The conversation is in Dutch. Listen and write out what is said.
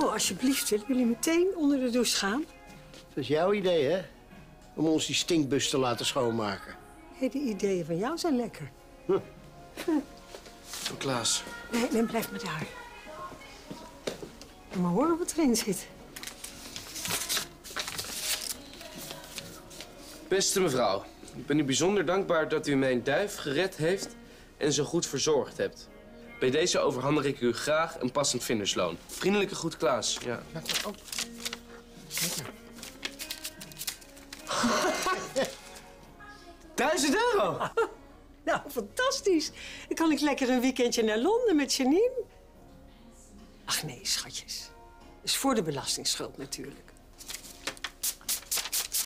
Oh, alsjeblieft, willen jullie meteen onder de douche gaan? Dat is jouw idee, hè? Om ons die stinkbus te laten schoonmaken. Hé, de ideeën van jou zijn lekker. Van Klaas. Nee, nee, blijf maar daar. Maar horen wat erin zit. Beste mevrouw, ik ben u bijzonder dankbaar dat u mijn duif gered heeft en zo goed verzorgd hebt. Bij deze overhandig ik u graag een passend vindersloon. Vriendelijke groet Klaas. Ja. Duizend euro! Nou, fantastisch. Dan kan ik lekker een weekendje naar Londen met Janine. Ach nee, schatjes. Is voor de belastingsschuld natuurlijk.